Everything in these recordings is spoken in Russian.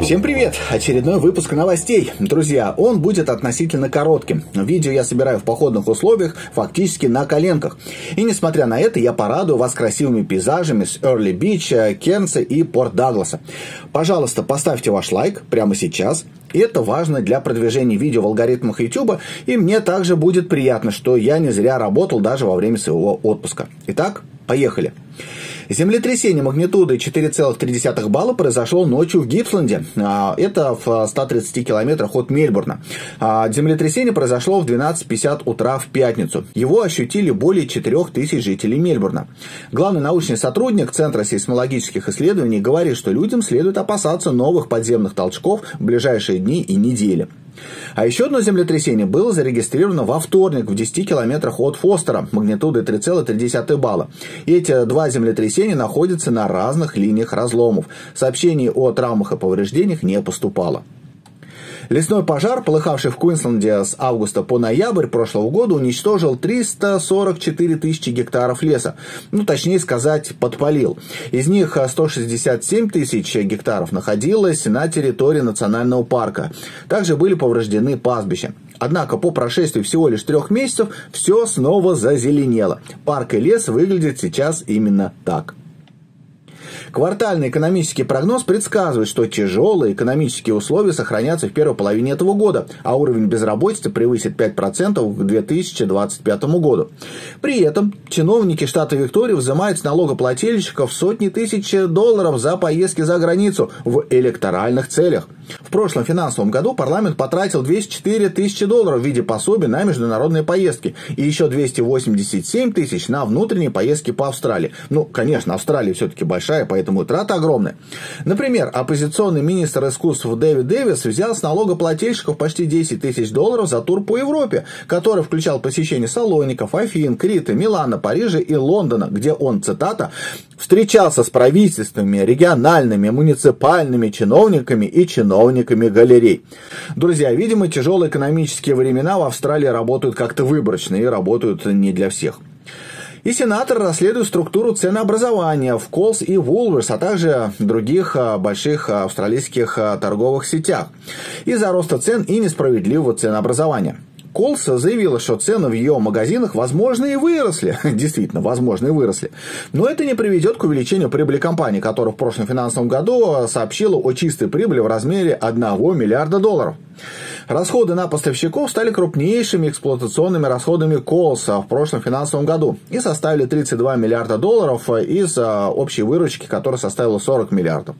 Всем привет! Очередной выпуск новостей. Друзья, он будет относительно коротким. Видео я собираю в походных условиях, фактически на коленках. И несмотря на это, я порадую вас красивыми пейзажами с Эрли Бича, Кернса и Порт Дагласа. Пожалуйста, поставьте ваш лайк прямо сейчас. Это важно для продвижения видео в алгоритмах YouTube, и мне также будет приятно, что я не зря работал даже во время своего отпуска. Итак, поехали. Землетрясение магнитудой 4,3 балла произошло ночью в Гипсленде. А, это в 130 километрах от Мельбурна. А, землетрясение произошло в 12.50 утра в пятницу. Его ощутили более 4000 жителей Мельбурна. Главный научный сотрудник Центра сейсмологических исследований говорит, что людям следует опасаться новых подземных толчков в ближайшие дни и недели. А еще одно землетрясение было зарегистрировано во вторник в 10 километрах от Фостера, магнитудой 3,3 балла. Эти два землетрясения находятся на разных линиях разломов. Сообщений о травмах и повреждениях не поступало. Лесной пожар, полыхавший в Куинсленде с августа по ноябрь прошлого года, уничтожил 344 тысячи гектаров леса. Ну, точнее сказать, подпалил. Из них 167 тысяч гектаров находилось на территории национального парка. Также были повреждены пастбища. Однако по прошествии всего лишь трех месяцев все снова зазеленело. Парк и лес выглядят сейчас именно так. Квартальный экономический прогноз предсказывает, что тяжелые экономические условия сохранятся в первой половине этого года, а уровень безработицы превысит 5% к 2025 году. При этом чиновники штата Виктория взимают с налогоплательщиков сотни тысяч долларов за поездки за границу в электоральных целях. В прошлом финансовом году парламент потратил 204 тысячи долларов в виде пособий на международные поездки и еще 287 тысяч на внутренние поездки по Австралии. Ну, конечно, Австралия все-таки большая, поэтому трата огромная. Например, оппозиционный министр искусств Дэвид Дэвис взял с налогоплательщиков почти 10 тысяч долларов за тур по Европе, который включал посещение Салоников, Афин, Крита, Милана, Парижа и Лондона, где он, цитата, встречался с правительствами, региональными, муниципальными чиновниками и чиновниками галерей. Друзья, видимо, тяжелые экономические времена в Австралии работают как-то выборочно и работают не для всех. И сенатор расследует структуру ценообразования в Колс и Woolworths, а также других а, больших австралийских а, торговых сетях из-за роста цен и несправедливого ценообразования. Колс заявила, что цены в ее магазинах, возможно, и выросли. Действительно, возможно, и выросли. Но это не приведет к увеличению прибыли компании, которая в прошлом финансовом году сообщила о чистой прибыли в размере 1 миллиарда долларов. Расходы на поставщиков стали крупнейшими эксплуатационными расходами Колса в прошлом финансовом году и составили 32 миллиарда долларов из а, общей выручки, которая составила 40 миллиардов.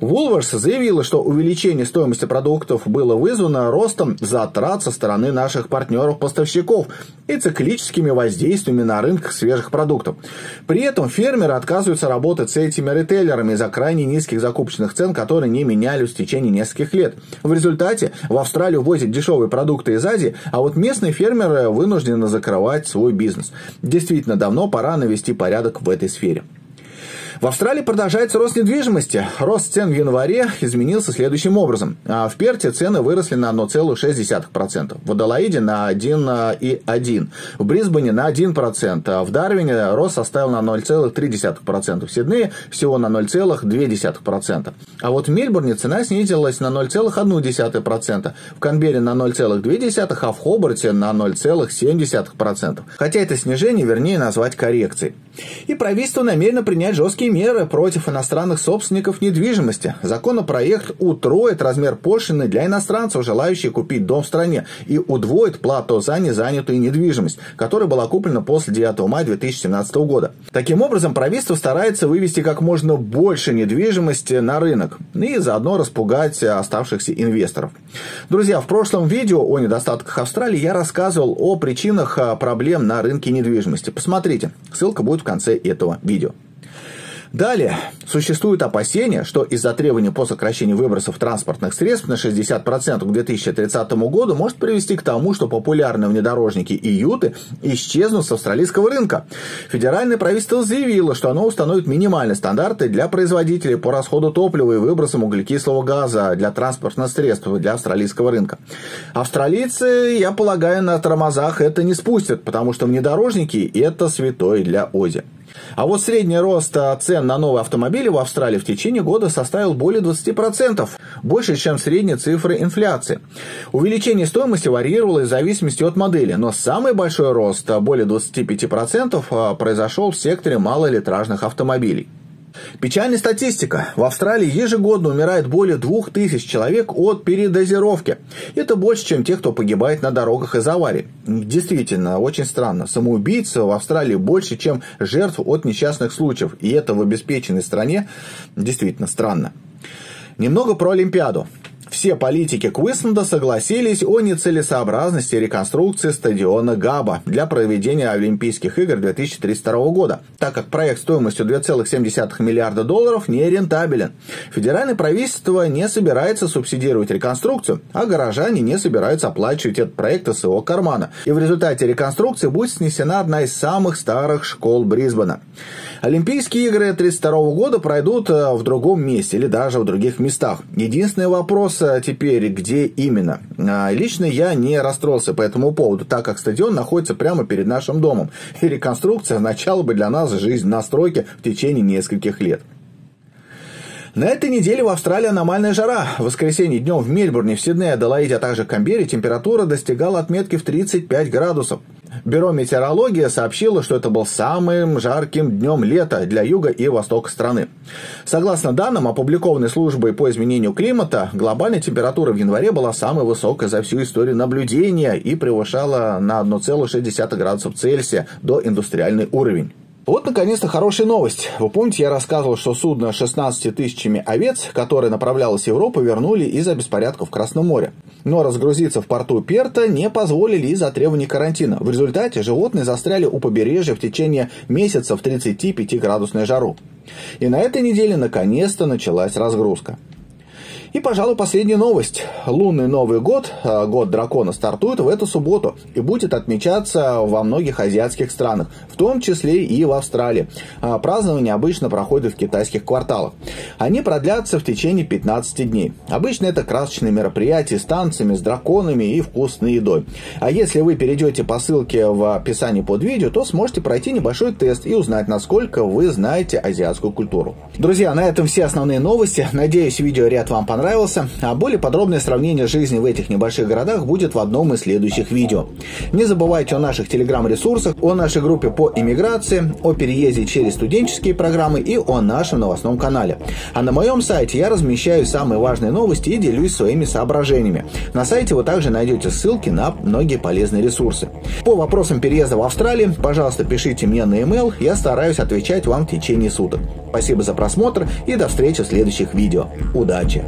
Woolworths заявила, что увеличение стоимости продуктов было вызвано ростом затрат со стороны наших партнеров-поставщиков и циклическими воздействиями на рынках свежих продуктов. При этом фермеры отказываются работать с этими ритейлерами из-за крайне низких закупочных цен, которые не менялись в течение нескольких лет. В результате в Возят дешевые продукты из Азии, а вот местные фермеры вынуждены закрывать свой бизнес. Действительно, давно пора навести порядок в этой сфере. В Австралии продолжается рост недвижимости. Рост цен в январе изменился следующим образом. А в Перте цены выросли на 1,6%, в Адалаиде на 1,1%, в Брисбене на 1%, а в Дарвине рост составил на 0,3%, в Сиднее всего на 0,2%. А вот в Мельбурне цена снизилась на 0,1%, в Канбере на 0,2%, а в Хобарте на 0,7%. Хотя это снижение, вернее, назвать коррекцией. И правительство намерено принять жесткие меры против иностранных собственников недвижимости. Законопроект утроит размер пошлины для иностранцев, желающих купить дом в стране, и удвоит плату за незанятую недвижимость, которая была куплена после 9 мая 2017 года. Таким образом, правительство старается вывести как можно больше недвижимости на рынок и заодно распугать оставшихся инвесторов. Друзья, в прошлом видео о недостатках Австралии я рассказывал о причинах а, проблем на рынке недвижимости. Посмотрите, ссылка будет в конце этого видео. Далее, существует опасение, что из-за требований по сокращению выбросов транспортных средств на 60% к 2030 году может привести к тому, что популярные внедорожники и юты исчезнут с австралийского рынка. Федеральное правительство заявило, что оно установит минимальные стандарты для производителей по расходу топлива и выбросам углекислого газа для транспортных средств для австралийского рынка. Австралийцы, я полагаю, на тормозах это не спустят, потому что внедорожники – это святое для Ози. А вот средний рост а, цен на новые автомобили в Австралии в течение года составил более 20%, больше, чем средние цифры инфляции. Увеличение стоимости варьировало в зависимости от модели, но самый большой рост, более 25%, а, произошел в секторе малолитражных автомобилей. Печальная статистика. В Австралии ежегодно умирает более 2000 человек от передозировки. Это больше, чем тех, кто погибает на дорогах из аварий. Действительно, очень странно. Самоубийц в Австралии больше, чем жертв от несчастных случаев. И это в обеспеченной стране действительно странно. Немного про Олимпиаду. Все политики Квисленда согласились о нецелесообразности реконструкции стадиона Габа для проведения Олимпийских игр 2032 года, так как проект стоимостью 2,7 миллиарда долларов не рентабелен. Федеральное правительство не собирается субсидировать реконструкцию, а горожане не собираются оплачивать этот проект из своего кармана. И в результате реконструкции будет снесена одна из самых старых школ Брисбена. Олимпийские игры 1932 года пройдут э, в другом месте или даже в других местах. Единственный вопрос э, теперь, где именно. А, лично я не расстроился по этому поводу, так как стадион находится прямо перед нашим домом. И реконструкция означала бы для нас жизнь на стройке в течение нескольких лет. На этой неделе в Австралии аномальная жара. В воскресенье днем в Мельбурне, в Сиднее, Аделаиде, а также Камбере температура достигала отметки в 35 градусов. Бюро метеорологии сообщило, что это был самым жарким днем лета для юга и востока страны. Согласно данным, опубликованной службой по изменению климата, глобальная температура в январе была самой высокой за всю историю наблюдения и превышала на 1,6 градусов Цельсия до индустриальный уровень. Вот, наконец-то, хорошая новость. Вы помните, я рассказывал, что судно с 16 тысячами овец, которое направлялось в Европу, вернули из-за беспорядков в Красном море. Но разгрузиться в порту Перта не позволили из-за требований карантина. В результате животные застряли у побережья в течение месяца в 35-градусной жару. И на этой неделе наконец-то началась разгрузка. И, пожалуй, последняя новость. Лунный Новый год, а, год дракона, стартует в эту субботу и будет отмечаться во многих азиатских странах, в том числе и в Австралии. А, празднование обычно проходит в китайских кварталах. Они продлятся в течение 15 дней. Обычно это красочные мероприятия с танцами, с драконами и вкусной едой. А если вы перейдете по ссылке в описании под видео, то сможете пройти небольшой тест и узнать, насколько вы знаете азиатскую культуру. Друзья, на этом все основные новости. Надеюсь, видеоряд вам понравился понравился, а более подробное сравнение жизни в этих небольших городах будет в одном из следующих видео. Не забывайте о наших телеграм-ресурсах, о нашей группе по иммиграции, о переезде через студенческие программы и о нашем новостном канале. А на моем сайте я размещаю самые важные новости и делюсь своими соображениями. На сайте вы также найдете ссылки на многие полезные ресурсы. По вопросам переезда в Австралию, пожалуйста, пишите мне на e-mail, я стараюсь отвечать вам в течение суток. Спасибо за просмотр и до встречи в следующих видео. Удачи!